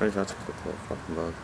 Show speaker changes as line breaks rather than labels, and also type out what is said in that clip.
Pretty sure I took fucking bug.